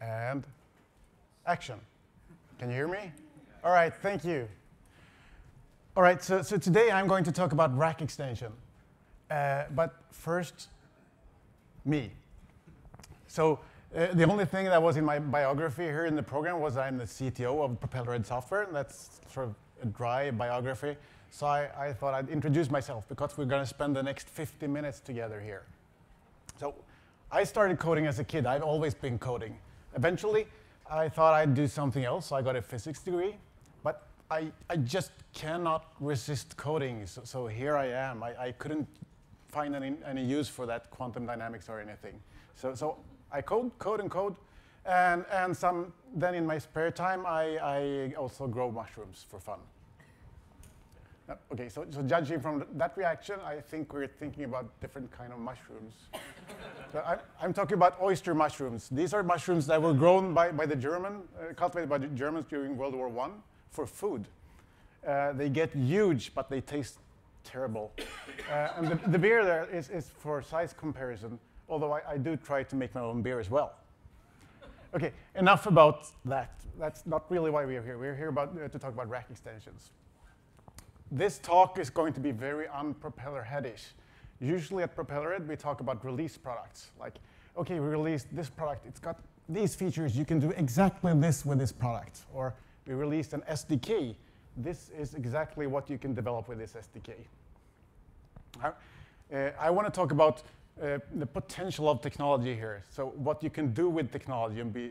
And action. Can you hear me? All right, thank you. All right, so, so today I'm going to talk about rack extension. Uh, but first, me. So uh, the only thing that was in my biography here in the program was I'm the CTO of Propellerhead Software, and that's sort of a dry biography. So I, I thought I'd introduce myself because we're going to spend the next 50 minutes together here. So I started coding as a kid. I've always been coding. Eventually, I thought I'd do something else, I got a physics degree. But I, I just cannot resist coding, so, so here I am. I, I couldn't find any, any use for that quantum dynamics or anything. So, so I code, code, and code. And, and some, then in my spare time, I, I also grow mushrooms for fun. Okay, so, so judging from that reaction, I think we're thinking about different kind of mushrooms. so I'm, I'm, talking about oyster mushrooms. These are mushrooms that were grown by, by the German, uh, cultivated by the Germans during World War I for food. Uh, they get huge, but they taste terrible. Uh, and the, the, beer there is, is for size comparison, although I, I do try to make my own beer as well. Okay, enough about that. That's not really why we're here. We're here about, uh, to talk about rack extensions this talk is going to be very unpropellerheadish. Usually at Propellerhead, we talk about release products. Like, okay, we released this product. It's got these features. You can do exactly this with this product. Or we released an SDK. This is exactly what you can develop with this SDK. Uh, I want to talk about uh, the potential of technology here. So what you can do with technology and be,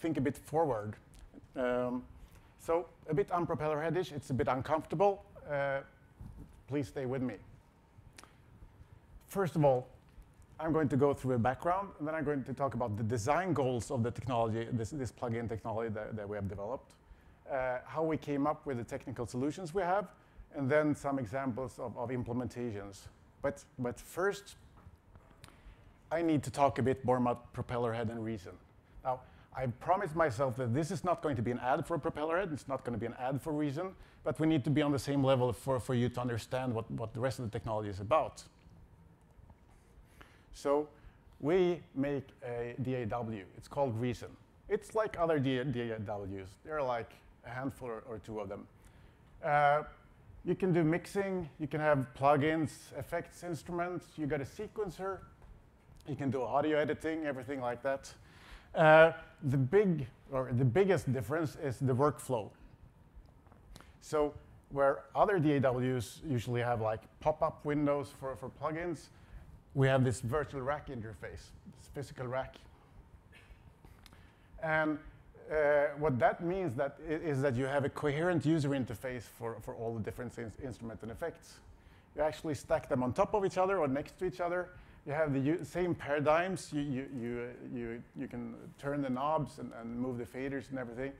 think a bit forward. Um, so a bit unpropellerheadish. It's a bit uncomfortable uh, please stay with me. First of all, I'm going to go through a background, and then I'm going to talk about the design goals of the technology, this, this plug-in technology that, that, we have developed, uh, how we came up with the technical solutions we have, and then some examples of, of implementations. But, but first, I need to talk a bit more about Propellerhead and Reason. Now, I promised myself that this is not going to be an ad for Propellerhead, it's not going to be an ad for Reason, but we need to be on the same level for, for you to understand what, what the rest of the technology is about. So we make a DAW. It's called Reason. It's like other DAWs. There are like a handful or, or two of them. Uh, you can do mixing. You can have plugins, effects, instruments. You got a sequencer. You can do audio editing, everything like that. Uh, the big or the biggest difference is the workflow. So where other DAWs usually have like pop-up windows for, for plugins, we have this virtual rack interface, this physical rack. And uh, what that means that is that you have a coherent user interface for, for all the different instruments and effects. You actually stack them on top of each other or next to each other, you have the same paradigms. You, you, you, you, you can turn the knobs and, and move the faders and everything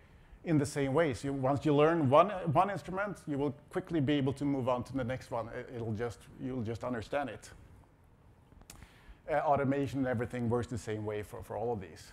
in the same way. So you, once you learn one, one instrument, you will quickly be able to move on to the next one. It, will just, you'll just understand it. Uh, automation and everything works the same way for, for all of these.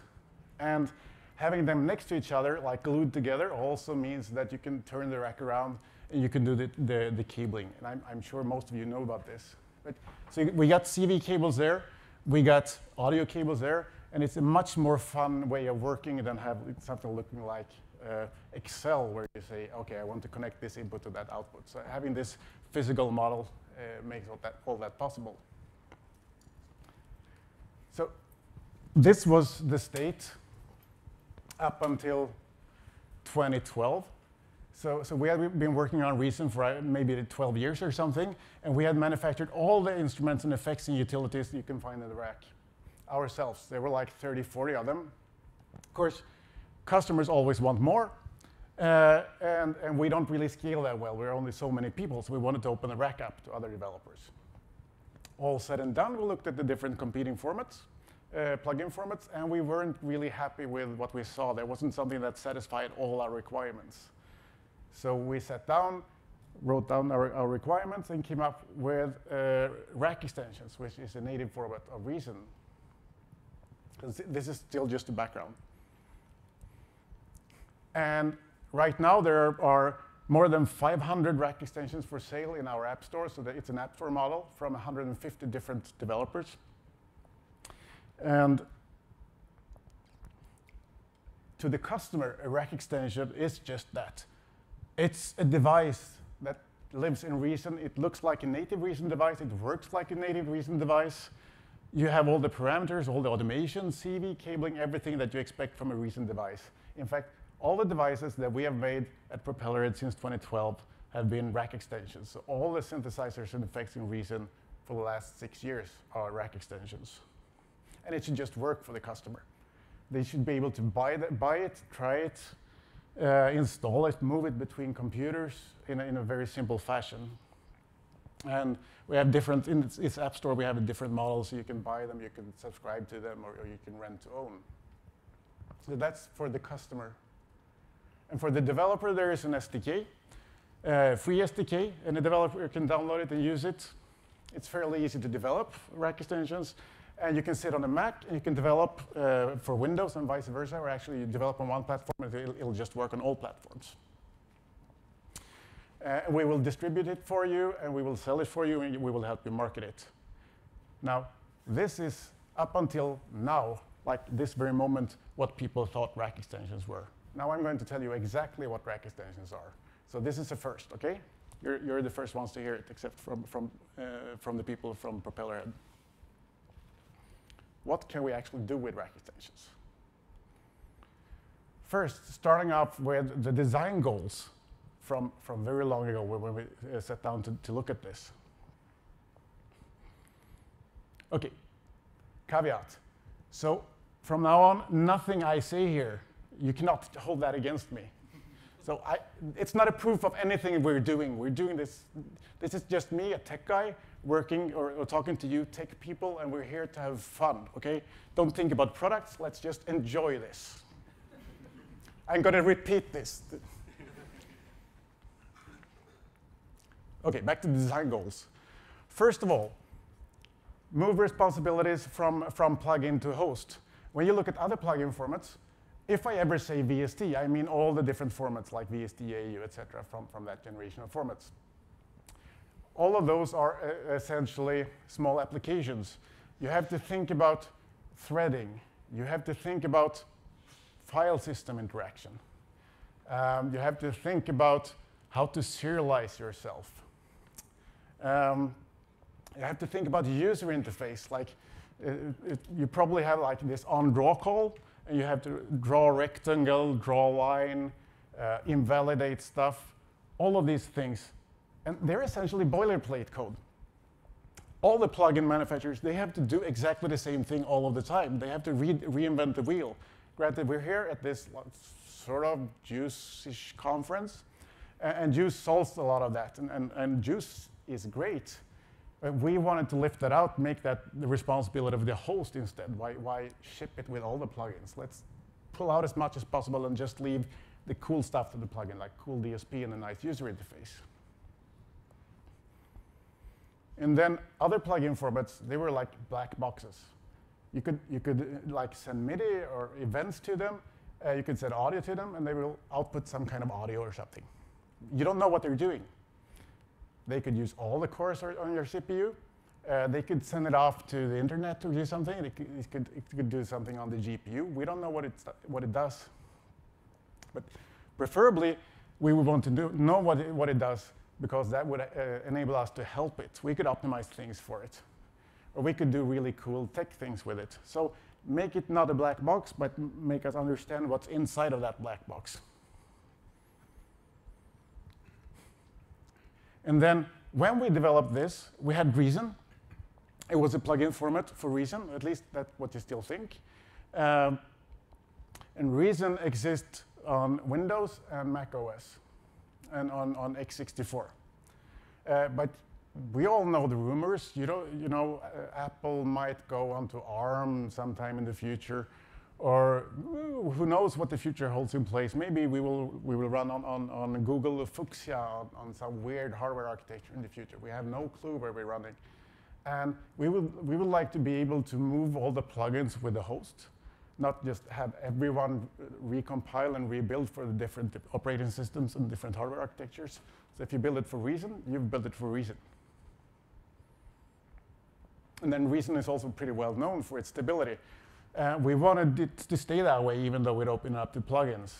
And having them next to each other, like glued together, also means that you can turn the rack around and you can do the, the, the cabling. And I'm, I'm sure most of you know about this. But, so we got CV cables there, we got audio cables there, and it's a much more fun way of working than have something looking like uh, Excel, where you say, okay, I want to connect this input to that output. So having this physical model uh, makes all that, all that possible. So this was the state up until 2012. So, so we had been working on Reason for uh, maybe 12 years or something, and we had manufactured all the instruments and effects and utilities you can find in the rack ourselves. There were like 30, 40 of them. Of course, customers always want more, uh, and, and we don't really scale that well. We're only so many people, so we wanted to open the rack up to other developers. All said and done, we looked at the different competing formats, uh, plugin formats, and we weren't really happy with what we saw. There wasn't something that satisfied all our requirements. So we sat down, wrote down our, our requirements, and came up with uh, rack extensions, which is a native format of Reason. This is still just the background. And right now, there are more than 500 rack extensions for sale in our app store, so that it's an app store model from 150 different developers. And to the customer, a rack extension is just that. It's a device that lives in Reason. It looks like a native Reason device. It works like a native Reason device. You have all the parameters, all the automation, CV, cabling, everything that you expect from a Reason device. In fact, all the devices that we have made at Propellerhead since 2012 have been rack extensions. So all the synthesizers and effects in Reason for the last six years are rack extensions. And it should just work for the customer. They should be able to buy, the, buy it, try it, uh, install it, move it between computers in a, in a very simple fashion. And we have different, in its, its, App Store, we have a different models. So you can buy them, you can subscribe to them, or, or you can rent to own. So that's for the customer. And for the developer, there is an SDK, uh, free SDK, and the developer can download it and use it. It's fairly easy to develop rack extensions. And you can sit on a Mac and you can develop uh, for Windows and vice versa, or actually you develop on one platform and it'll, it'll just work on all platforms. Uh, we will distribute it for you and we will sell it for you and we will help you market it. Now, this is up until now, like this very moment, what people thought rack extensions were. Now I'm going to tell you exactly what rack extensions are. So this is the first, okay? You're, you're the first ones to hear it, except from, from, uh, from the people from Propellerhead what can we actually do with rack extensions? First, starting off with the design goals from, from very long ago when we uh, sat down to, to look at this. Okay, caveat. So from now on, nothing I say here, you cannot hold that against me. So I, it's not a proof of anything we're doing. We're doing this, this is just me, a tech guy, working or, or, talking to you tech people, and we're here to have fun, okay? Don't think about products, let's just enjoy this. I'm gonna repeat this. okay, back to the design goals. First of all, move responsibilities from, from plugin to host. When you look at other plugin formats, if I ever say VST, I mean all the different formats like VST, AU, etc., from, from that generation of formats all of those are uh, essentially small applications. You have to think about threading. You have to think about file system interaction. Um, you have to think about how to serialize yourself. Um, you have to think about the user interface. Like, it, it, you probably have like this on draw call, and you have to draw rectangle, draw line, uh, invalidate stuff. All of these things and they're essentially boilerplate code. All the plugin manufacturers, they have to do exactly the same thing all of the time. They have to re reinvent the wheel. Granted, we're here at this sort of JUCE-ish conference, and, JUCE solves a lot of that, and, and, and JUCE is great. We wanted to lift that out, make that the responsibility of the host instead. Why, why ship it with all the plugins? Let's pull out as much as possible and just leave the cool stuff to the plugin, like cool DSP and a nice user interface. And then other plugin formats, they were like black boxes. You could, you could uh, like send MIDI or events to them. Uh, you could send audio to them, and they will output some kind of audio or something. You don't know what they're doing. They could use all the cores on your CPU. Uh, they could send it off to the internet to do something. It could, it could, it could do something on the GPU. We don't know what, it's, what it does. But preferably, we would want to do, know what it, what it does because that would uh, enable us to help it. We could optimize things for it. Or we could do really cool tech things with it. So make it not a black box, but make us understand what's inside of that black box. And then when we developed this, we had Reason. It was a plugin format for Reason, at least that's what you still think. Um, and Reason exists on Windows and Mac OS and on, on x64. Uh, but we all know the rumors. You know, you know uh, Apple might go onto ARM sometime in the future, or who knows what the future holds in place. Maybe we will, we will run on, on, on Google Fuchsia on, on some weird hardware architecture in the future. We have no clue where we're running. And we would, we would like to be able to move all the plugins with the host not just have everyone recompile and rebuild for the different operating systems and different hardware architectures. So if you build it for Reason, you've built it for Reason. And then Reason is also pretty well known for its stability. Uh, we wanted it to stay that way, even though it opened up to plugins.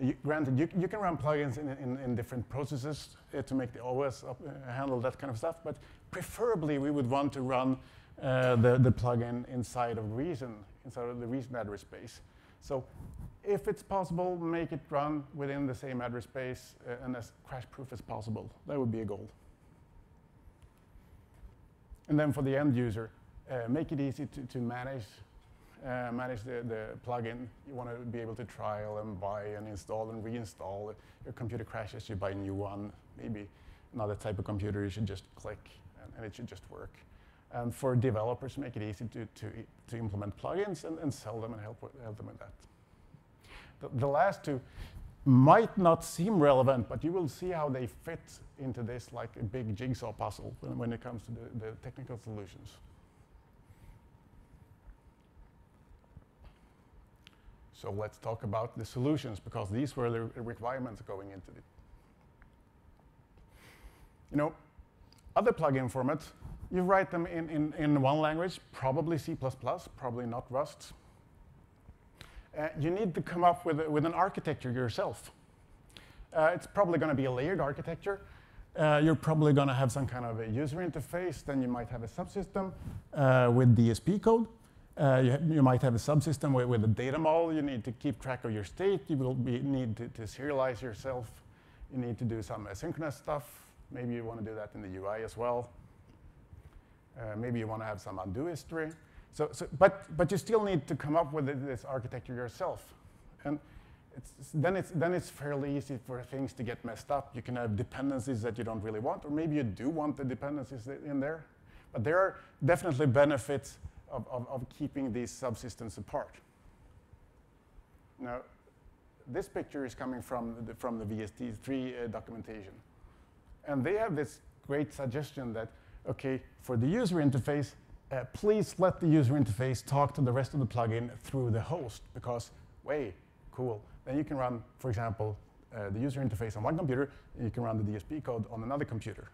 You, granted, you, you, can run plugins in, in, in different processes uh, to make the OS up, uh, handle that kind of stuff, but preferably we would want to run uh, the, the plugin inside of Reason, inside of the Reason address space. So if it's possible, make it run within the same address space uh, and as crash-proof as possible. That would be a goal. And then for the end user, uh, make it easy to, to manage uh, manage the, the plugin. You want to be able to trial and buy and install and reinstall. Your computer crashes, you buy a new one. Maybe another type of computer, you should just click and, and it should just work. And for developers, make it easy to, to, to implement plugins and, and sell them and help, help them with that. The, the last two might not seem relevant, but you will see how they fit into this like a big jigsaw puzzle when, when it comes to the, the technical solutions. So let's talk about the solutions because these were the requirements going into it. You know, other plugin formats, you write them in, in, in one language, probably C++, probably not Rust. Uh, you need to come up with, with an architecture yourself. Uh, it's probably going to be a layered architecture. Uh, you're probably going to have some kind of a user interface. Then you might have a subsystem uh, with DSP code. Uh, you, you, might have a subsystem with, with, a data model. You need to keep track of your state. You will be, need to, to, serialize yourself. You need to do some asynchronous stuff. Maybe you want to do that in the UI as well. Uh, maybe you want to have some undo history. So, so, but, but you still need to come up with this architecture yourself. And it's, then, it's, then it's fairly easy for things to get messed up. You can have dependencies that you don't really want, or maybe you do want the dependencies in there. But there are definitely benefits of, of, of keeping these subsystems apart. Now, this picture is coming from the, from the VST3 uh, documentation. And they have this great suggestion that, okay, for the user interface, uh, please let the user interface talk to the rest of the plugin through the host, because, way, cool. Then you can run, for example, uh, the user interface on one computer, and you can run the DSP code on another computer.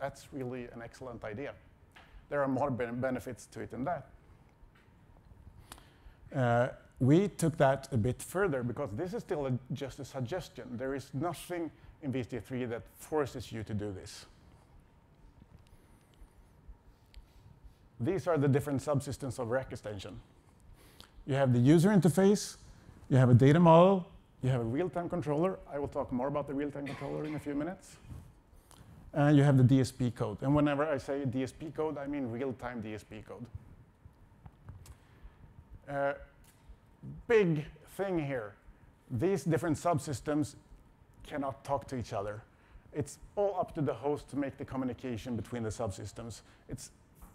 That's really an excellent idea there are more benefits to it than that. Uh, we took that a bit further because this is still a, just a suggestion. There is nothing in VST3 that forces you to do this. These are the different subsystems of Rack extension. You have the user interface, you have a data model, you have a real-time controller. I will talk more about the real-time controller in a few minutes And you have the DSP code. And whenever I say DSP code, I mean real-time DSP code. Uh, big thing here. These different subsystems cannot talk to each other. It's all up to the host to make the communication between the subsystems. It's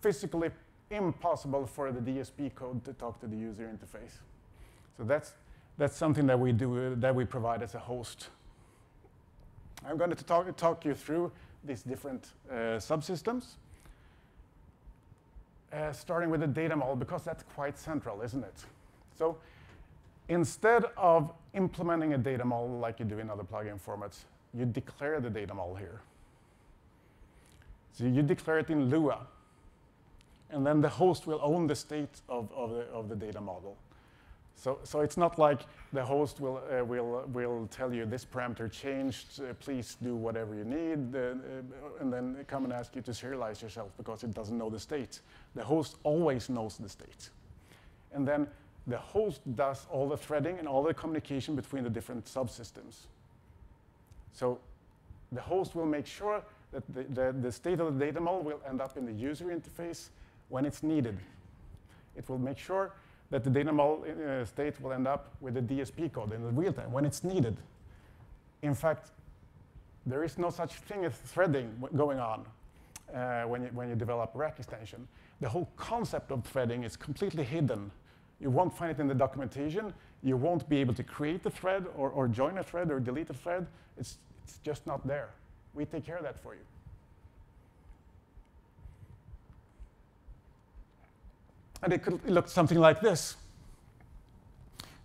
physically impossible for the DSP code to talk to the user interface. So that's, that's something that we do, uh, that we provide as a host. I'm going to talk, talk you through these different uh, subsystems. Uh, starting with the data model, because that's quite central, isn't it? So instead of implementing a data model like you do in other plugin formats, you declare the data model here. So you declare it in Lua, and then the host will own the state of, of, the, of the data model. So, so it's not like the host will, uh, will, will tell you this parameter changed, uh, please do whatever you need, uh, uh, and then come and ask you to serialize yourself because it doesn't know the state. The host always knows the state. And then the host does all the threading and all the communication between the different subsystems. So the host will make sure that the, the, the state of the data model will end up in the user interface when it's needed. It will make sure that the data model uh, state will end up with the DSP code in the real time when it's needed. In fact, there is no such thing as threading going on uh, when, you, when you develop a rack extension. The whole concept of threading is completely hidden. You won't find it in the documentation. You won't be able to create a thread or, or join a thread or delete a thread. It's, it's just not there. We take care of that for you. And it could look something like this.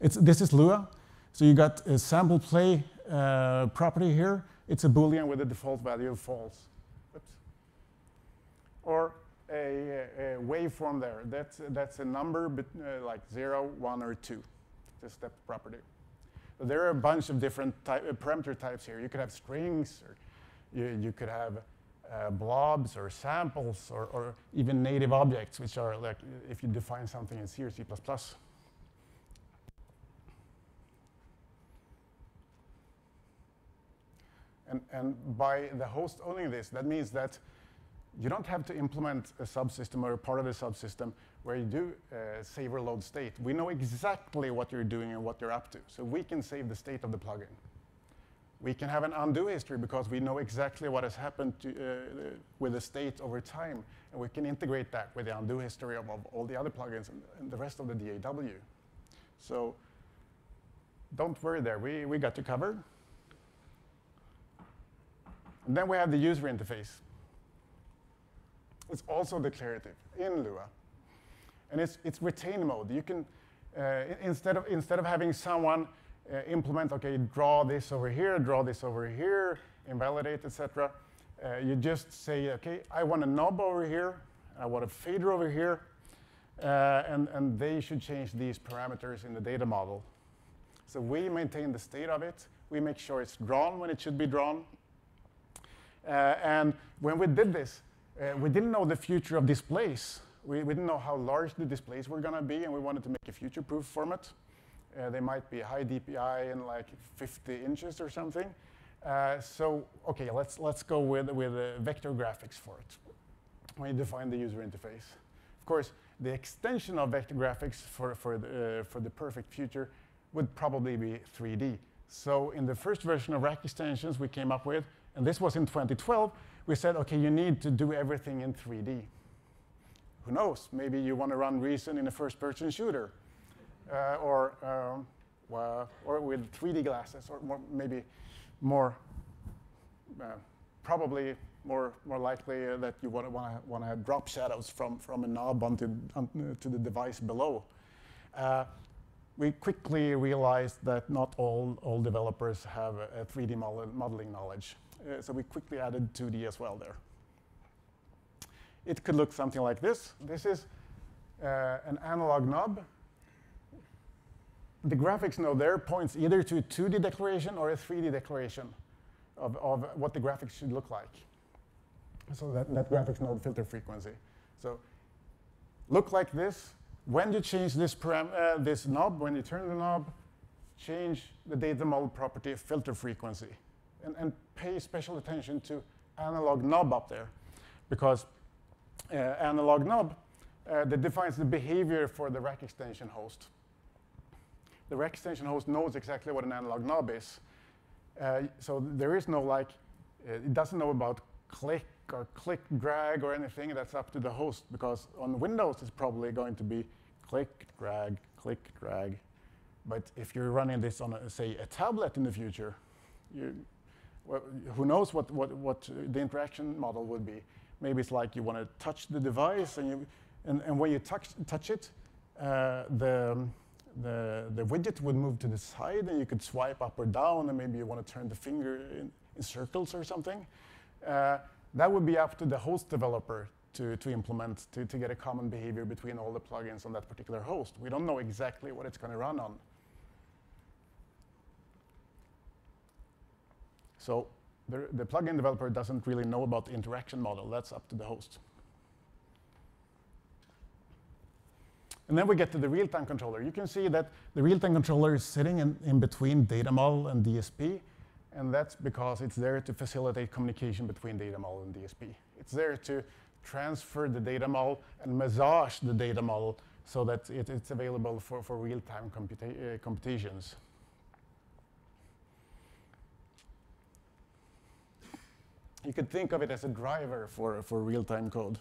It's, this is Lua. So you got a sample play uh, property here. It's a Boolean with a default value of false. Oops. Or a, a waveform there. That's, that's a number uh, like 0, 1, or 2. It's a step property. There are a bunch of different type, uh, parameter types here. You could have strings, or you, you could have uh, blobs, or samples, or, or even native objects, which are like if you define something in C or C++. And, and by the host owning this, that means that you don't have to implement a subsystem or a part of the subsystem where you do uh, save or load state. We know exactly what you're doing and what you're up to. So we can save the state of the plugin. We can have an undo history because we know exactly what has happened to, uh, with the state over time. And we can integrate that with the undo history of, of all the other plugins and, and, the rest of the DAW. So don't worry there. We, we got you covered. And then we have the user interface. It's also declarative in Lua. And it's, it's retain mode. You can, uh, instead, of, instead of having someone uh, implement, okay, draw this over here, draw this over here, invalidate, etc., uh, you just say, okay, I want a knob over here, I want a fader over here, uh, and, and they should change these parameters in the data model. So we maintain the state of it. We make sure it's drawn when it should be drawn. Uh, and when we did this, uh, we didn't know the future of displays. We, we didn't know how large the displays were going to be, and we wanted to make a future-proof format. Uh, they might be high DPI and like 50 inches or something. Uh, so, okay, let's, let's go with, with uh, vector graphics for it you define the user interface. Of course, the extension of vector graphics for, for, the, uh, for the perfect future would probably be 3D. So in the first version of rack extensions we came up with, and this was in 2012, we said, okay, you need to do everything in 3D. Who knows? Maybe you want to run Reason in a first-person shooter, uh, or um, well, or with 3D glasses, or more, maybe more, uh, probably more more likely uh, that you want to want to drop shadows from from a knob onto, onto to the device below. Uh, we quickly realized that not all all developers have a, a 3D model, modeling knowledge. Uh, so we quickly added 2D as well there. It could look something like this. This is uh, an analog knob. The graphics node there points either to a 2D declaration or a 3D declaration of, of what the graphics should look like. So that, that graphics node filter frequency. So look like this. When you change this, uh, this knob, when you turn the knob, change the data model property filter frequency and, and pay special attention to analog knob up there because uh, analog knob uh, that defines the behavior for the rack extension host. The rack extension host knows exactly what an analog knob is. Uh, so there is no like, uh, it doesn't know about click or click drag or anything. That's up to the host because on Windows it's probably going to be click, drag, click, drag. But if you're running this on, a, say, a tablet in the future, you, well, who knows what, what, what the interaction model would be. Maybe it's like you want to touch the device, and, you, and, and when you touch, touch it, uh, the, the, the widget would move to the side, and you could swipe up or down, and maybe you want to turn the finger in, in circles or something. Uh, that would be up to the host developer to, to implement to, to get a common behavior between all the plugins on that particular host. We don't know exactly what it's going to run on. So the, the plugin developer doesn't really know about the interaction model. That's up to the host. And then we get to the real-time controller. You can see that the real-time controller is sitting in, in between data model and DSP, and that's because it's there to facilitate communication between data model and DSP. It's there to transfer the data model and massage the data model so that it, it's available for, for real-time computa uh, computations. You could think of it as a driver for, for real-time code.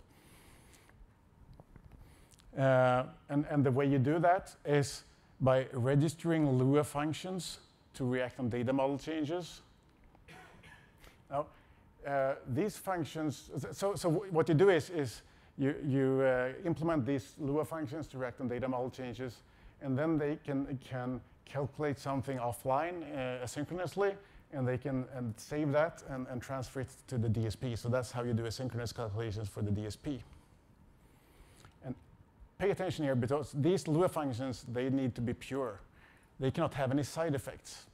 Uh, and, and the way you do that is by registering Lua functions to react on data model changes. Now, uh, these functions, so, so what you do is, is you, you uh, implement these Lua functions to react on data model changes, and then they can, can calculate something offline uh, asynchronously and they can and save that and, and transfer it to the DSP. So that's how you do asynchronous calculations for the DSP. Pay attention here because these Lua functions, they need to be pure. They cannot have any side effects.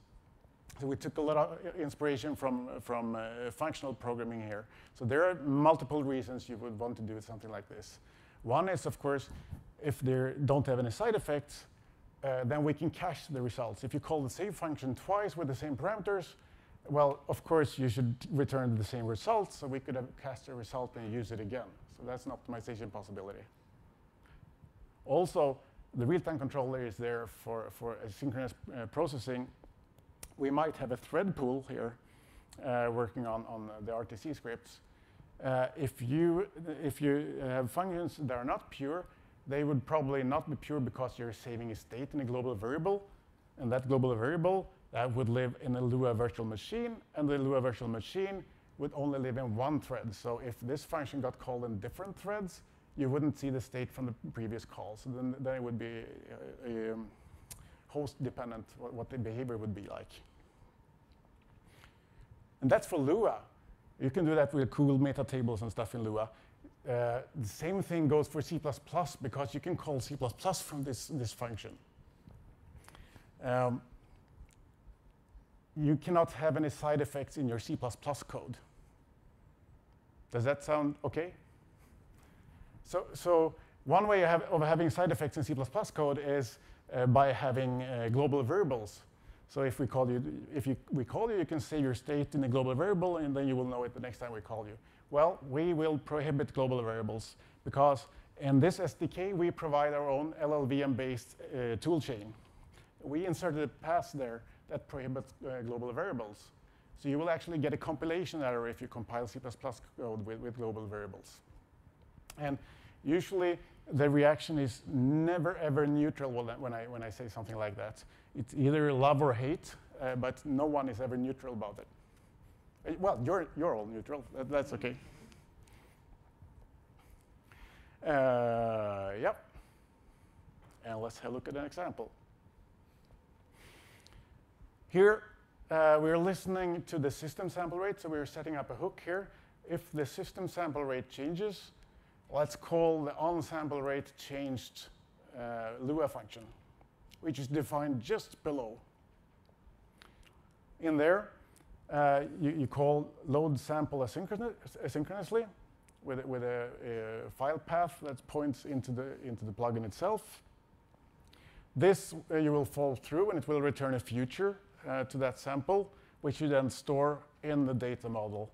So we took a lot of inspiration from, from uh, functional programming here. So there are multiple reasons you would want to do something like this. One is, of course, if they don't have any side effects, uh, then we can cache the results. If you call the save function twice with the same parameters, well, of course, you should return the same result, so we could have cached the result and use it again. So that's an optimization possibility. Also, the real-time controller is there for, for asynchronous uh, processing. We might have a thread pool here uh, working on, on the RTC scripts. Uh, if, you, if you have functions that are not pure, they would probably not be pure because you're saving a state in a global variable, and that global variable that would live in a Lua virtual machine, and the Lua virtual machine would only live in one thread. So if this function got called in different threads, you wouldn't see the state from the previous call. So then, then it would be uh, um, host dependent, what, what the behavior would be like. And that's for Lua. You can do that with cool meta tables and stuff in Lua. Uh, the same thing goes for C++ because you can call C++ from this, this function. Um, you cannot have any side effects in your C++ code. Does that sound okay? So, so one way of having side effects in C++ code is uh, by having uh, global variables. So if we call you, if you, we call you, you can say your state in a global variable, and then you will know it the next time we call you. Well, we will prohibit global variables because in this SDK, we provide our own LLVM-based uh, toolchain. We inserted a pass there that prohibits uh, global variables. So you will actually get a compilation error if you compile C++ code with, with global variables. And usually the reaction is never ever neutral when I, when I say something like that. It's either love or hate, uh, but no one is ever neutral about it. Uh, well, you're, you're all neutral. That's OK. Uh, yep. And let's have a look at an example. Here, uh, we're listening to the system sample rate, so we're setting up a hook here. If the system sample rate changes, let's call the on-sample rate changed uh, Lua function, which is defined just below. In there, uh, you, you, call load sample asynchronous, asynchronously with, with a, a, file path that points into the, into the plugin itself. This uh, you will fall through, and it will return a future uh, to that sample, which you then store in the data model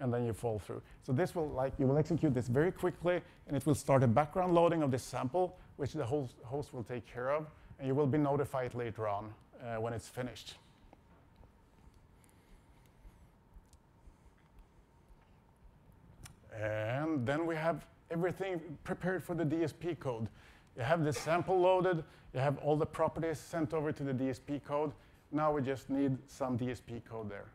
and then you fall through. So this will, like, you will execute this very quickly, and it will start a background loading of this sample, which the host, host will take care of, and you will be notified later on uh, when it's finished. And then we have everything prepared for the DSP code. You have the sample loaded, you have all the properties sent over to the DSP code. Now we just need some DSP code there.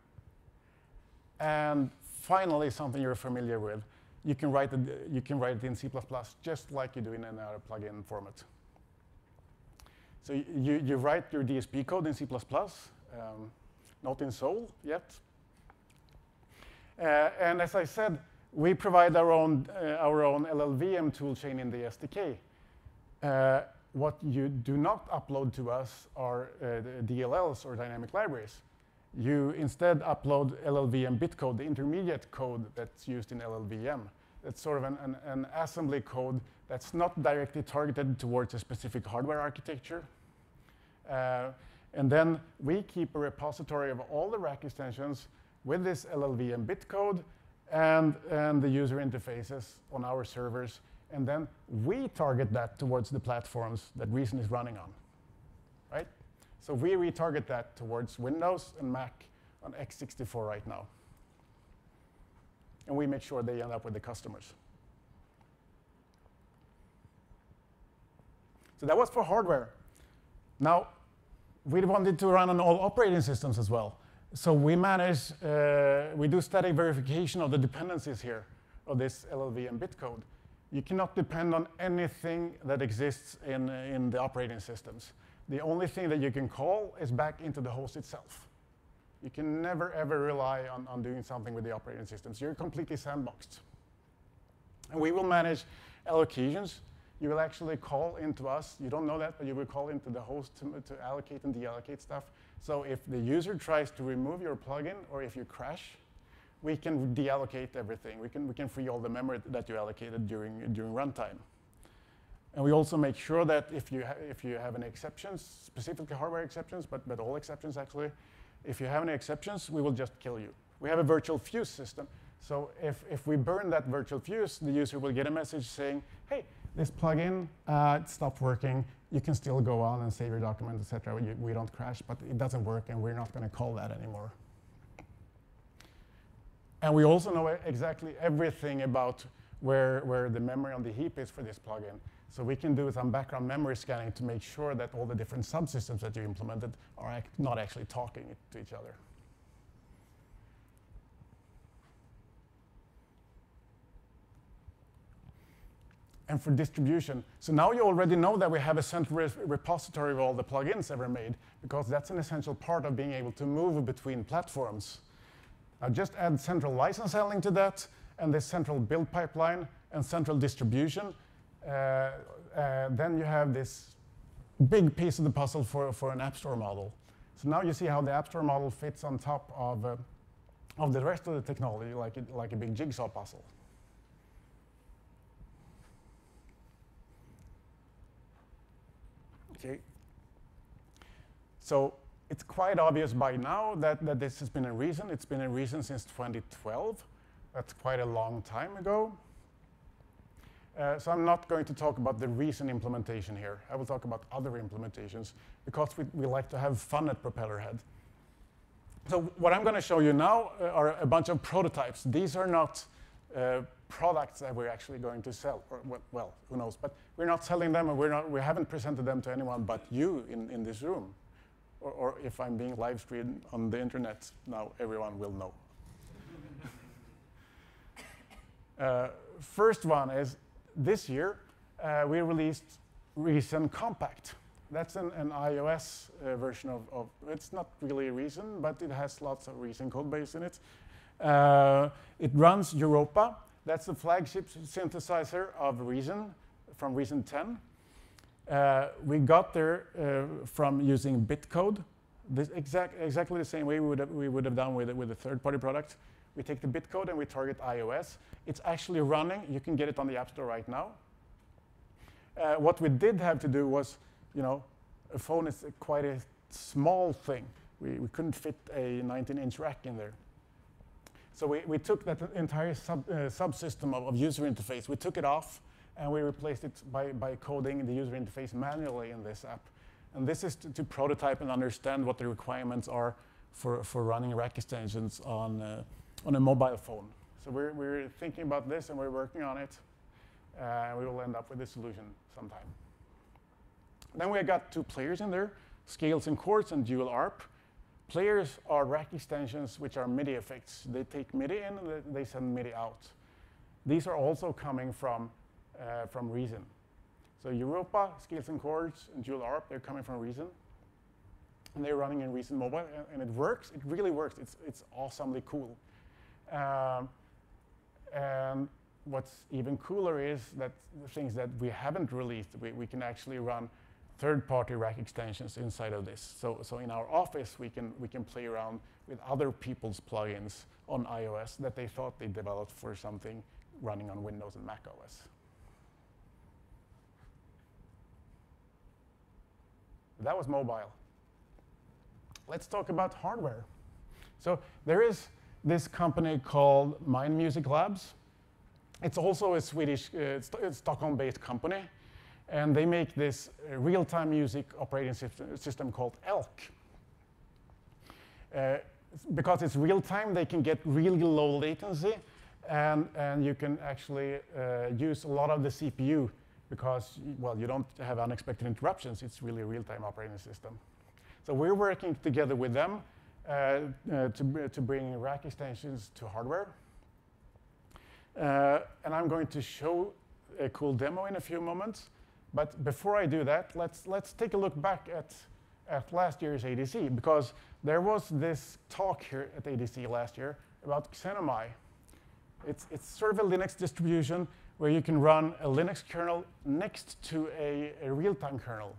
And finally, something you're familiar with. You can write it, you can write it in C++ just like you do in another plugin format. So you, you write your DSP code in C++, um, not in SOUL yet. Uh, and as I said, we provide our own, uh, our own LLVM toolchain in the SDK. Uh, what you do not upload to us are uh, DLLs or dynamic libraries you instead upload LLVM bitcode, the intermediate code that's used in LLVM. It's sort of an, an, an, assembly code that's not directly targeted towards a specific hardware architecture. Uh, and then we keep a repository of all the rack extensions with this LLVM bitcode and, and the user interfaces on our servers. And then we target that towards the platforms that Reason is running on? So we retarget that towards Windows and Mac on x64 right now. And we make sure they end up with the customers. So that was for hardware. Now, we wanted to run on all operating systems as well. So we manage, uh, we do static verification of the dependencies here of this LLVM bitcode. You cannot depend on anything that exists in, in the operating systems the only thing that you can call is back into the host itself. You can never, ever rely on, on doing something with the operating systems. You're completely sandboxed. And we will manage allocations you will actually call into us. You don't know that, but you will call into the host to, to allocate and deallocate stuff. So if the user tries to remove your plugin or if you crash, we can deallocate everything. We can, we can free all the memory that you allocated during, during runtime. And we also make sure that if you, if you have any exceptions, specifically hardware exceptions, but, but all exceptions actually, if you have any exceptions, we will just kill you. We have a virtual fuse system. So if, if we burn that virtual fuse, the user will get a message saying, hey, this plugin uh, stopped working. You can still go on and save your document, etc. We, we don't crash, but it doesn't work, and we're not going to call that anymore. And we also know exactly everything about where, where the memory on the heap is for this plugin. So we can do some background memory scanning to make sure that all the different subsystems that you implemented are act not actually talking to each other. and for distribution. So now you already know that we have a central repository of all the plugins ever made, because that's an essential part of being able to move between platforms. Now just add central license handling to that, and this central build pipeline and central distribution. Uh, uh, then you have this big piece of the puzzle for, for an App Store model. So now you see how the App Store model fits on top of, uh, of the rest of the technology, like, like a big jigsaw puzzle. Okay. So it's quite obvious by now that, that this has been a reason. It's been a reason since 2012. That's quite a long time ago. Uh, so I'm not going to talk about the Reason implementation here. I will talk about other implementations because we, we like to have fun at Propellerhead. So what I'm going to show you now uh, are a bunch of prototypes. These are not uh, products that we're actually going to sell. Or, well, who knows? But we're not selling them, and we're not, we haven't presented them to anyone but you in, in this room. Or, or if I'm being live streamed on the internet, now everyone will know. uh, first one is this year, uh, we released Reason Compact. That's an, an iOS uh, version of, of, it's not really Reason, but it has lots of Reason code base in it. Uh, it runs Europa, that's the flagship synthesizer of Reason from Reason 10. Uh, we got there uh, from using bitcode, this exact, exactly the same way we would have, we would have done with, with a third-party product. We take the bitcode and we target iOS. It's actually running. You can get it on the App Store right now. Uh, what we did have to do was, you know, a phone is quite a small thing. We, we couldn't fit a 19-inch rack in there. So we, we took that entire sub, uh, subsystem of, of, user interface, we took it off, and we replaced it by, by coding the user interface manually in this app. And this is to, to prototype and understand what the requirements are for, for running rack extensions on, uh, on a mobile phone. So we're, we're thinking about this and we're working on it. Uh, we will end up with a solution sometime. Then we got two players in there, scales and chords and dual ARP. Players are rack extensions which are MIDI effects. They take MIDI in and they send MIDI out. These are also coming from, uh, from Reason. So Europa, Scales and Chords, and Dual ARP, they're coming from Reason. And they're running in Reason Mobile, and, and it works. It really works. It's, it's awesomely cool. Um, and what's even cooler is that the things that we haven't released, we, we can actually run third-party rack extensions inside of this. So, so in our office, we can, we can play around with other people's plugins on iOS that they thought they developed for something running on Windows and Mac OS. That was mobile. Let's talk about hardware. So there is this company called Mind Music Labs. It's also a Swedish, uh, Stockholm-based company and they make this uh, real-time music operating system, called ELK. Uh, because it's real-time, they can get really low latency, and, and you can actually uh, use a lot of the CPU because, well, you don't have unexpected interruptions. It's really a real-time operating system. So we're working together with them to, to bring rack extensions to hardware. Uh, and I'm going to show a cool demo in a few moments. But before I do that, let's, let's take a look back at, at last year's ADC, because there was this talk here at ADC last year about Xenomai. It's, it's sort of a Linux distribution where you can run a Linux kernel next to a, a real-time kernel.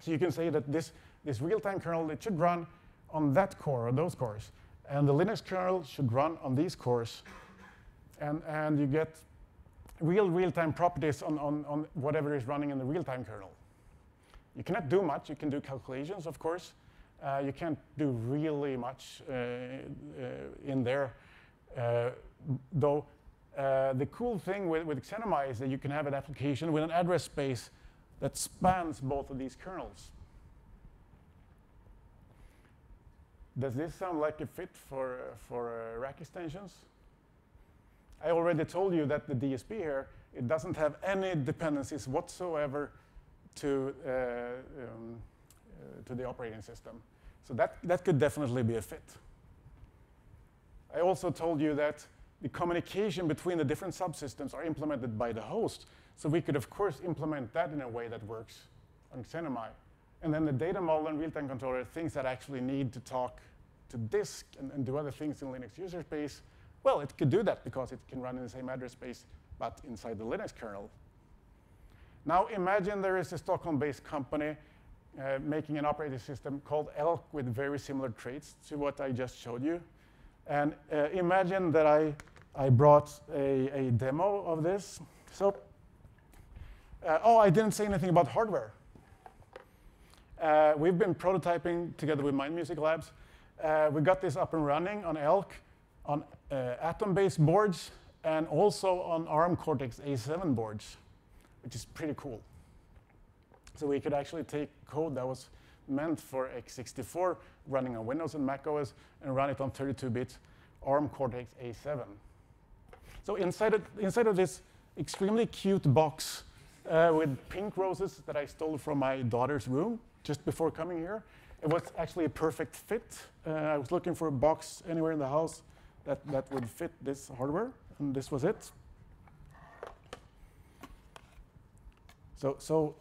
So you can say that this, this real-time kernel, it should run on that core or those cores. And the Linux kernel should run on these cores. And, and you get real real-time properties on, on, on whatever is running in the real-time kernel. You cannot do much. You can do calculations, of course. Uh, you can't do really much uh, uh, in there. Uh, though uh, the cool thing with, with Xenomai is that you can have an application with an address space that spans both of these kernels. Does this sound like a fit for, uh, for rack extensions? I already told you that the DSP here, it doesn't have any dependencies whatsoever to, uh, um, uh, to the operating system. So that, that could definitely be a fit. I also told you that the communication between the different subsystems are implemented by the host. So we could, of course, implement that in a way that works on Xenomai. And then the data model and real-time controller, things that actually need to talk to disk and, and do other things in Linux user space, well, it could do that because it can run in the same address space, but inside the Linux kernel. Now imagine there is a Stockholm-based company uh, making an operating system called Elk with very similar traits to what I just showed you. And uh, imagine that I, I brought a, a demo of this. So, uh, oh, I didn't say anything about hardware. Uh, we've been prototyping together with Mind Music Labs. Uh, we got this up and running on Elk, on uh, Atom-based boards, and also on ARM Cortex-A7 boards, which is pretty cool. So we could actually take code that was meant for x64 running on Windows and Mac OS and run it on 32-bit ARM Cortex-A7. So inside of, inside of this extremely cute box uh, with pink roses that I stole from my daughter's room just before coming here, it was actually a perfect fit. Uh, I was looking for a box anywhere in the house that, that would fit this hardware, and this was it. So, so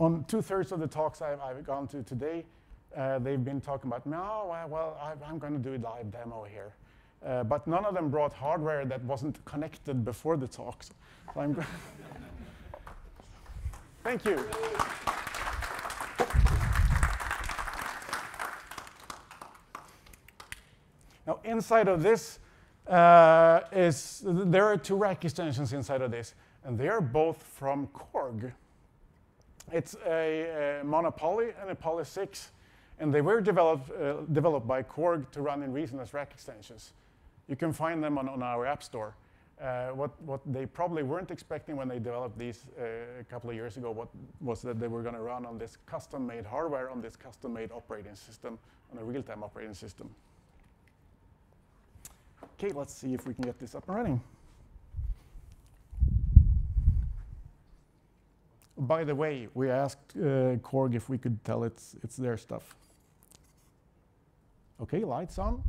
on two-thirds of the talks I've, I've, gone to today, uh, they've been talking about, no, well, I, am going to do a live demo here. Uh, but none of them brought hardware that wasn't connected before the talks. So I'm Thank you. Now, inside of this uh, is, there are two rack extensions inside of this, and they are both from Korg. It's a, a Mono/Poly and a Polysix, and they were developed, uh, developed by Korg to run in Reason as rack extensions. You can find them on, on our app store. Uh, what, what they probably weren't expecting when they developed these uh, a couple of years ago what, was that they were going to run on this custom-made hardware on this custom-made operating system, on a real-time operating system. Okay, let's see if we can get this up and running. By the way, we asked uh, Korg if we could tell it's, it's their stuff. Okay, lights on.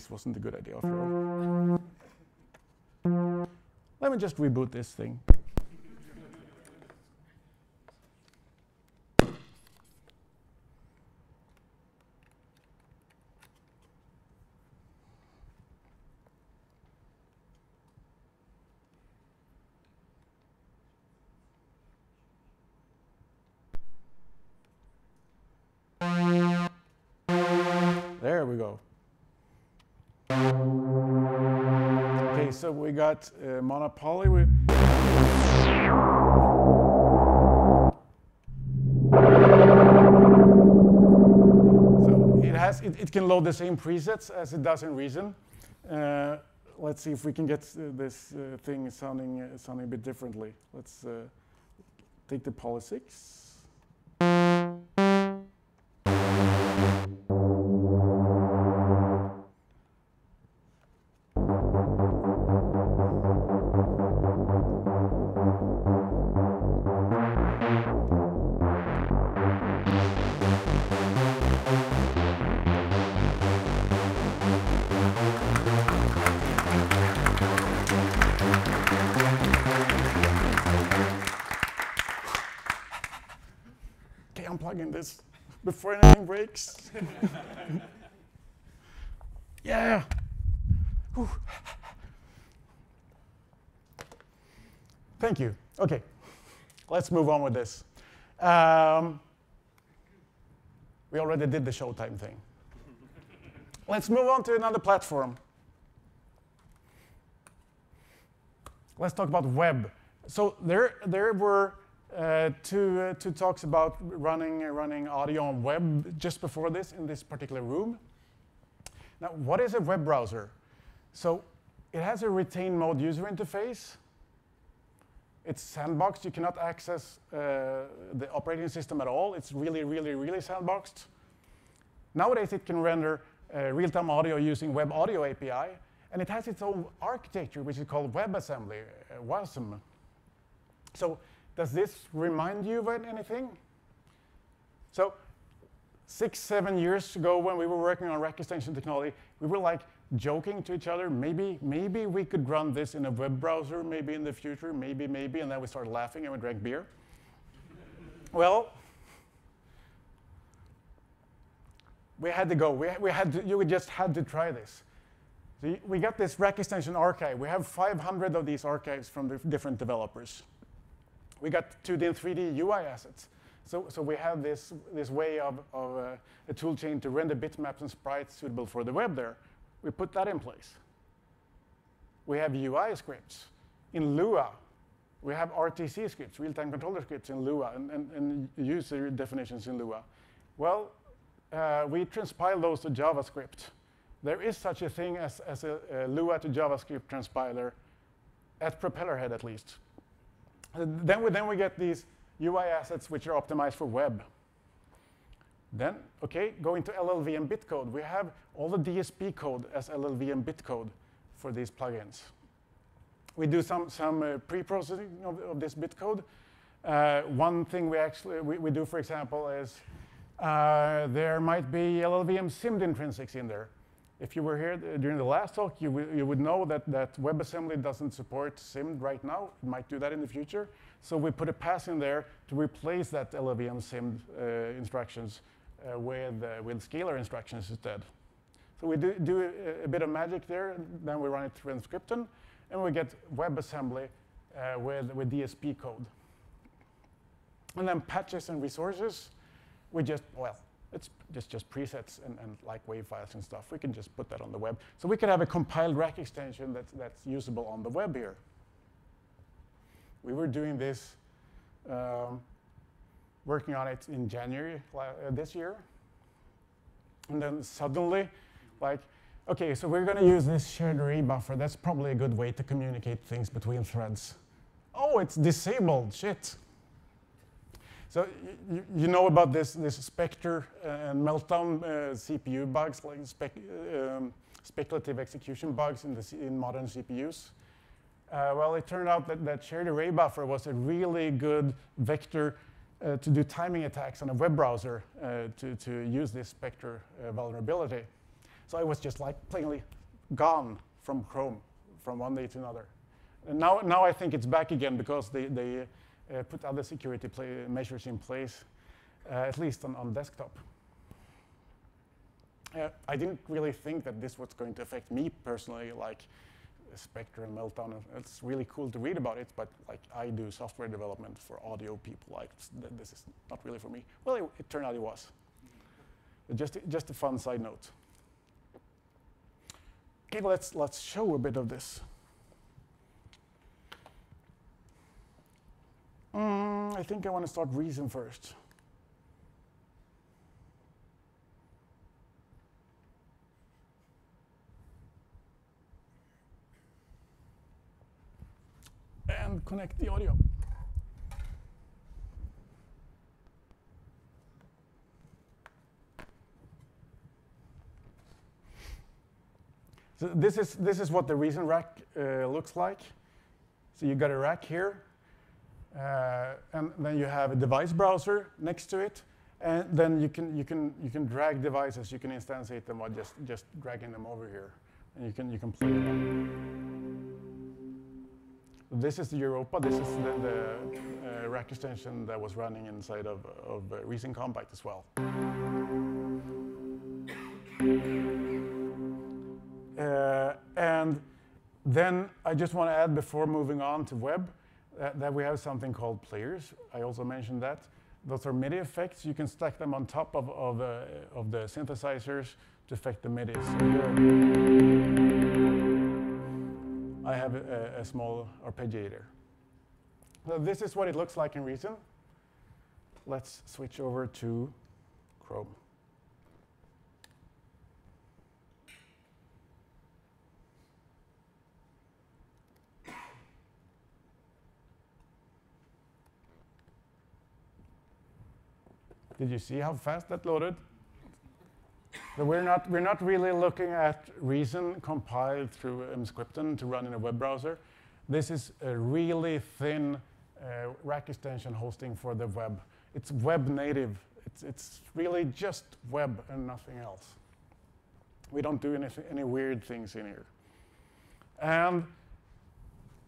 This wasn't a good idea after all. Let me just reboot this thing. There we go. Okay, so we got uh, Mono/Poly. So it has it, it, can load the same presets as it does in Reason. Uh, let's see if we can get uh, this uh, thing sounding uh, sounding a bit differently. Let's uh, take the Polysix. Before anything breaks. yeah. Thank you. Okay, let's move on with this. Um, we already did the Showtime thing. let's move on to another platform. Let's talk about web. So there, there were uh, two, uh, two talks about running, running audio on web just before this in this particular room. Now, what is a web browser? So it has a retain mode user interface. It's sandboxed. You cannot access uh, the operating system at all. It's really, really, really sandboxed. Nowadays, it can render uh, real-time audio using Web Audio API, and it has its own architecture, which is called WebAssembly, uh, WASM. So does this remind you of anything? So six, seven years ago when we were working on rack extension technology, we were like joking to each other, maybe, maybe we could run this in a web browser, maybe in the future, maybe, maybe, and then we started laughing and we drank beer. well, we had to go. We, we had to, you just had to try this. So we got this rack extension archive. We have 500 of these archives from the different developers. We got 2D and 3D UI assets. So, so we have this, this way of, of uh, a tool chain to render bitmaps and sprites suitable for the web there. We put that in place. We have UI scripts. In Lua, we have RTC scripts, real-time controller scripts in Lua, and, and, and user definitions in Lua. Well, uh, we transpile those to JavaScript. There is such a thing as, as a, a Lua to JavaScript transpiler, at Propellerhead at least. Then, we, then we get these UI assets which are optimized for web. Then, okay, going to LLVM bitcode. We have all the DSP code as LLVM bitcode for these plugins. We do some, some uh, pre-processing of, of, this bitcode. Uh, one thing we actually we, we do, for example, is uh, there might be LLVM SIMD intrinsics in there. If you were here during the last talk, you, you would know that, that WebAssembly doesn't support SIMD right now. It might do that in the future. So we put a pass in there to replace that LLVM SIMD uh, instructions uh, with, uh, with scalar instructions instead. So we do, do a, a, bit of magic there, then we run it through Emscripten, and we get WebAssembly uh, with, with DSP code. And then patches and resources we just, well, it's just, just presets and, and like wave files and stuff. We can just put that on the web. So we could have a compiled rack extension that's, that's usable on the web here. We were doing this, um, working on it in January uh, this year. And then suddenly, like, okay, so we're going to use this shared array buffer. That's probably a good way to communicate things between threads. Oh, it's disabled, shit. So you know about this, this Spectre and Meltdown uh, CPU bugs, like spec um, speculative execution bugs in, the, in modern CPUs. Uh, well, it turned out that, that shared array buffer was a really good vector uh, to do timing attacks on a web browser uh, to, to use this Spectre uh, vulnerability. So it was just like plainly gone from Chrome from one day to another. And now, now I think it's back again because they, uh, put other security measures in place, uh, at least on, on desktop. Uh, I didn't really think that this was going to affect me personally, like Spectre and Meltdown. It's really cool to read about it, but like I do software development for audio people. Like th this is not really for me. Well, it, it turned out it was. Just just a fun side note. Okay, let's let's show a bit of this. Mm, I think I want to start Reason first. And connect the audio. So this is, this is what the Reason rack uh, looks like. So you got a rack here, uh, and then you have a device browser next to it. And then you can, you can, you can drag devices. You can instantiate them by just, just dragging them over here. And you can, you can play them. This is the Europa. This is the, the uh, rack extension that was running inside of, of uh, Reason Compact as well. Uh, and then I just want to add before moving on to web uh, that we have something called players. I also mentioned that. Those are MIDI effects. You can stack them on top of, of, uh, of the synthesizers to affect the MIDI. So I have a, a small arpeggiator. So this is what it looks like in Reason. Let's switch over to Chrome. Did you see how fast that loaded? So we're not, we're not really looking at Reason compiled through Emscripten to run in a web browser. This is a really thin uh, rack extension hosting for the web. It's web native. It's, it's really just web and nothing else. We don't do any, any weird things in here. And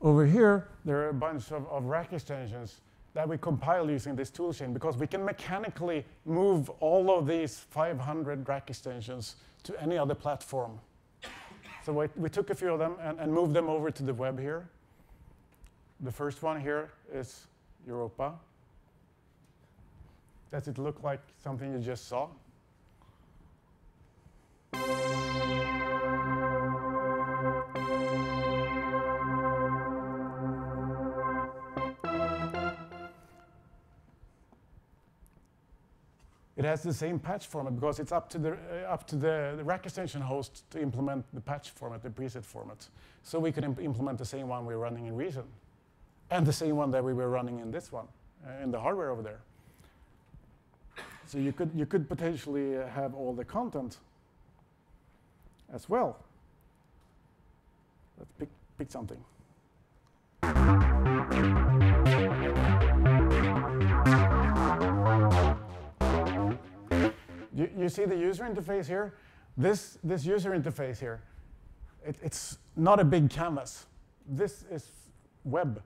over here, there are a bunch of, of rack extensions that we compile using this toolchain because we can mechanically move all of these 500 rack extensions to any other platform. So we, we took a few of them and, and moved them over to the web here. The first one here is Europa. Does it look like something you just saw? It has the same patch format because it's up to the uh, up to the, the, rack extension host to implement the patch format, the preset format. So we could imp implement the same one we're running in Reason, and the same one that we were running in this one, uh, in the hardware over there. So you could you could potentially uh, have all the content as well. Let's pick pick something. You, you see the user interface here? This, this user interface here, it, it's not a big canvas. This is web.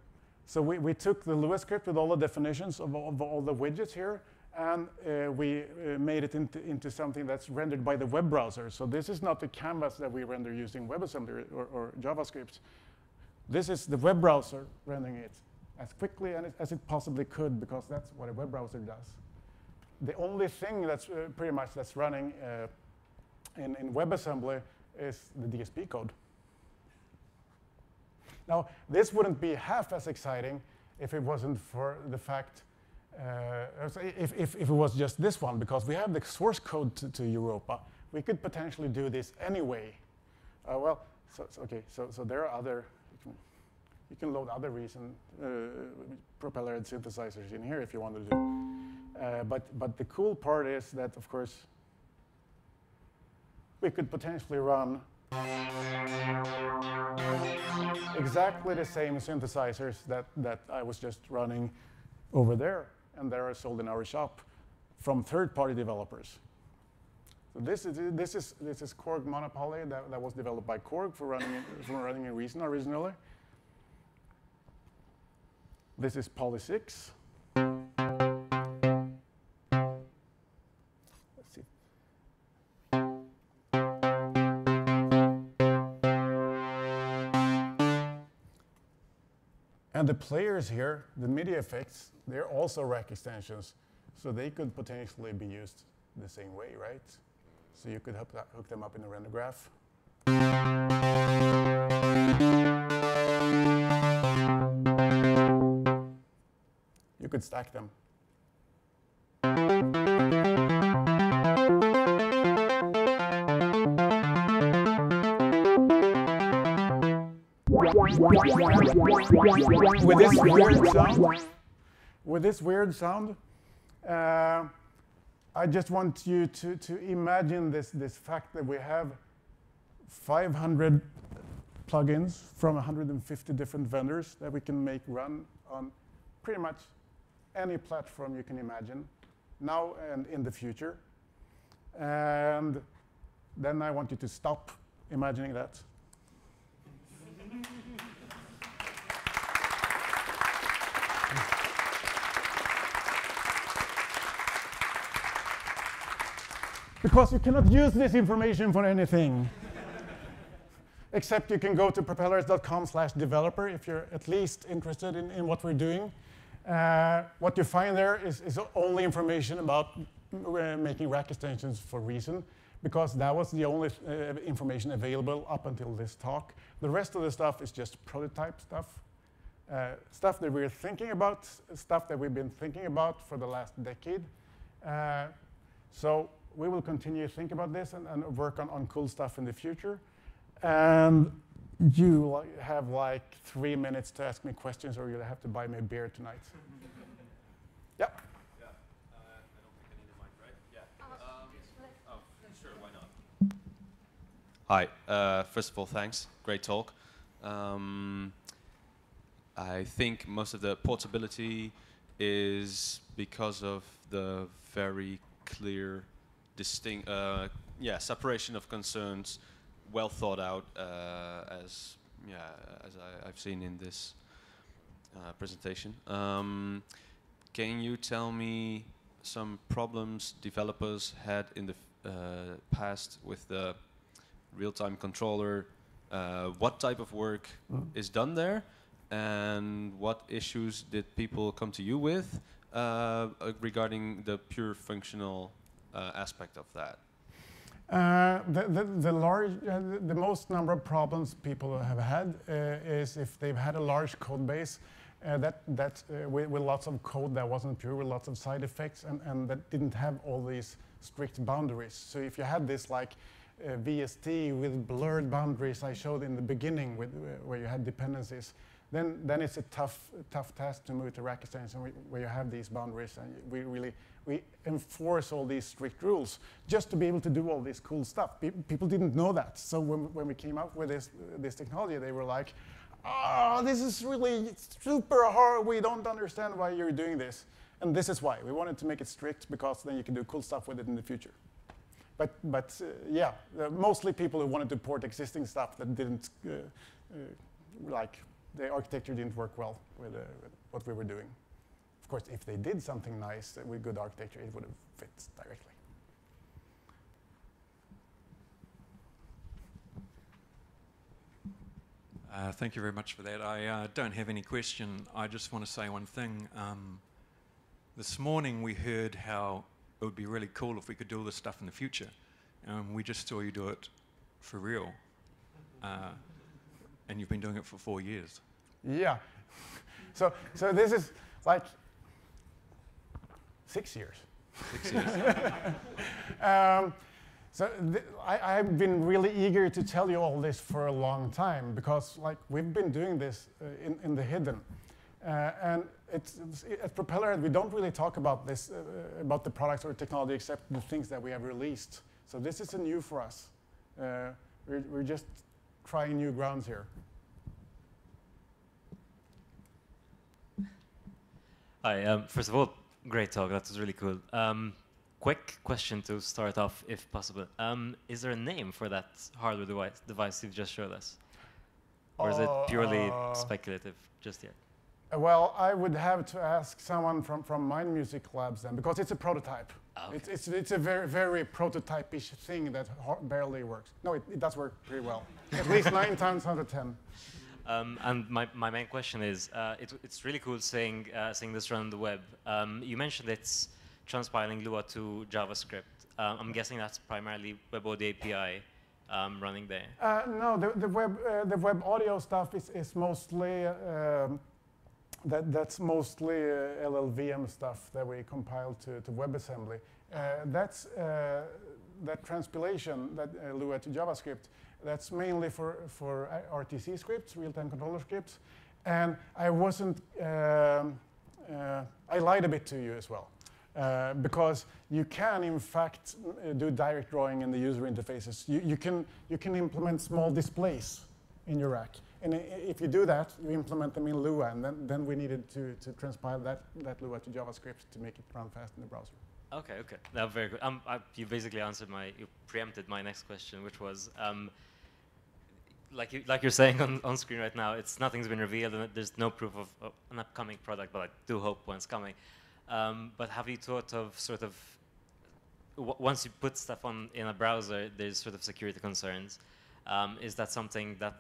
So we, we took the Lua script with all the definitions of all, of all the widgets here, and uh, we uh, made it into, into something that's rendered by the web browser. So this is not the canvas that we render using WebAssembly or, or JavaScript. This is the web browser rendering it as quickly as it possibly could, because that's what a web browser does the only thing that's uh, pretty much that's running uh, in, in WebAssembly is the DSP code. Now, this wouldn't be half as exciting if it wasn't for the fact, uh, if, if, if, it was just this one, because we have the source code to, to Europa. We could potentially do this anyway. Uh, well, so, so, okay, so, so there are other, you can, load other Reason uh, propeller synthesizers in here if you wanted to. Uh, but, but the cool part is that, of course, we could potentially run exactly the same synthesizers that, that I was just running over there, and they are sold in our shop from third-party developers. So this is, this is, this is Korg Mono/Poly that, that was developed by Korg for running, in, for running in Reason originally. This is Polysix. And the players here, the MIDI effects, they're also rack extensions. So they could potentially be used the same way, right? So you could hook, that, hook them up in a render graph. Could stack them. with this weird sound, with this weird sound, uh, I just want you to, to imagine this, this fact that we have 500 plugins from 150 different vendors that we can make run on pretty much any platform you can imagine, now and in the future. And then I want you to stop imagining that. because you cannot use this information for anything. Except you can go to propellers.com slash developer if you're at least interested in, in what we're doing. Uh, what you find there is, is only information about uh, making rack extensions for Reason, because that was the only uh, information available up until this talk. The rest of the stuff is just prototype stuff. Uh, stuff that we're thinking about, stuff that we've been thinking about for the last decade. Uh, so we will continue to think about this and, and, work on, on cool stuff in the future. And you have like three minutes to ask me questions or you'll have to buy me a beer tonight. yeah. Yeah. Uh, I don't think I need a mic, right? Yeah. Um, oh, sure, why not? Hi. Uh, first of all, thanks. Great talk. Um, I think most of the portability is because of the very clear, distinct, uh, yeah, separation of concerns, well thought out, uh, as yeah, as I, have seen in this uh, presentation. Um, can you tell me some problems developers had in the uh, past with the real-time controller? Uh, what type of work mm. is done there? and what issues did people come to you with uh, uh, regarding the pure functional uh, aspect of that? Uh, the, the, the, large, uh, the most number of problems people have had uh, is if they've had a large code base that, that with, with, lots of code that wasn't pure, with lots of side effects, and, and that didn't have all these strict boundaries. So if you had this like VST with blurred boundaries I showed in the beginning with, where you had dependencies, then, then it's a tough, tough task to move to rack extension where you have these boundaries and we really we enforce all these strict rules just to be able to do all this cool stuff. Pe people didn't know that. So when, when we came up with this, this technology, they were like, oh, this is really super hard. We don't understand why you're doing this. And this is why. We wanted to make it strict because then you can do cool stuff with it in the future. But, but uh, yeah, uh, mostly people who wanted to port existing stuff that didn't uh, uh like the architecture didn't work well with, uh, with, what we were doing. Of course, if they did something nice with good architecture, it would have fit directly. Uh, thank you very much for that. I uh, don't have any question. I just want to say one thing. Um, this morning we heard how it would be really cool if we could do all this stuff in the future. Um, we just saw you do it for real. Uh, and you've been doing it for four years. Yeah. so, so this is like six years. Six years. um, so I, have been really eager to tell you all this for a long time because like we've been doing this uh, in, in the hidden. Uh, and it's, it's, at Propellerhead, we don't really talk about this, uh, about the products or technology except the things that we have released. So this is a new for us. Uh, we're, we're just trying new grounds here. Hi. Um, first of all, great talk. That was really cool. Um, quick question to start off, if possible. Um, is there a name for that hardware device, device you've just showed us? Or is it purely uh, speculative just yet? Uh, well, I would have to ask someone from, from Mind Music Labs then, because it's a prototype. Ah, okay. It's, it's, it's a very, very prototype-ish thing that barely works. No, it, it does work pretty well. At least nine times out of 10. Um, and my, my main question is, uh, it, it's really cool seeing, uh, seeing this run on the web. Um, you mentioned it's transpiling Lua to JavaScript. Um, I'm guessing that's primarily WebAudio API um, running there. Uh, no, the, the, web, uh, the web audio stuff is, is mostly, um, that, that's mostly uh, LLVM stuff that we compile to, to WebAssembly. Uh, that's, that transpilation, that Lua to JavaScript, that's mainly for, for RTC scripts, real-time controller scripts. And I wasn't, um, uh, I lied a bit to you as well. Uh, because you can, in fact, uh, do direct drawing in the user interfaces. You, you, can, you can implement small displays in your rack. And if you do that, you implement them in Lua, and then, then we needed to, to transpile that, that Lua to JavaScript to make it run fast in the browser. Okay, okay. That's very good. Um, I, you basically answered my, you preempted my next question, which was, um, like, you, like you're saying on, on screen right now, it's nothing's been revealed and there's no proof of, of an upcoming product, but I do hope one's coming. Um, but have you thought of sort of w- once you put stuff on in a browser, there's sort of security concerns. Um, is that something that,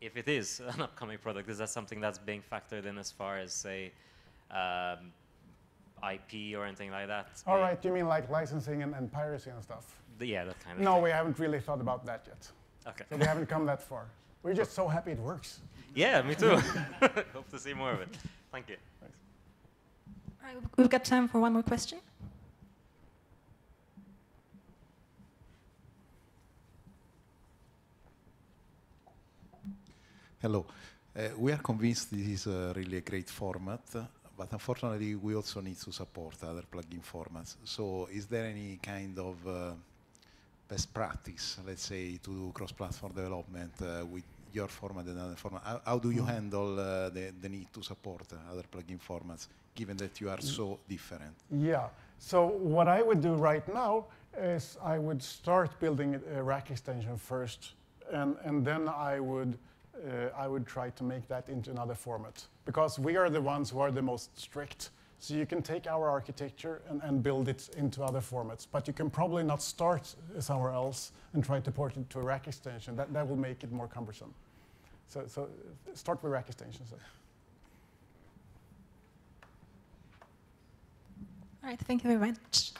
if it is an upcoming product, is that something that's being factored in as far as say um, IP or anything like that? All right, you mean like licensing and, and piracy and stuff? The- yeah, that kind of. No, thing. we haven't really thought about that yet. Okay. So we haven't come that far. We're just so happy it works. Yeah, me too. Hope to see more of it. Thank you. Thanks. All right, we've got time for one more question. Hello. Uh, we are convinced this is uh, really a great format, uh, but unfortunately we also need to support other plugin formats. So is there any kind of uh, best practice, let's say, to do cross-platform development uh, with your format and other format? How, how do you handle uh, the, the need to support other plugin formats, given that you are so different? Yeah. So what I would do right now is I would start building a rack extension first, and, and then I would uh, I would try to make that into another format because we are the ones who are the most strict. So you can take our architecture and, and build it into other formats, but you can probably not start somewhere else and try to port it to a rack extension. That, that will make it more cumbersome. So, so start with rack extensions. All right, thank you very much.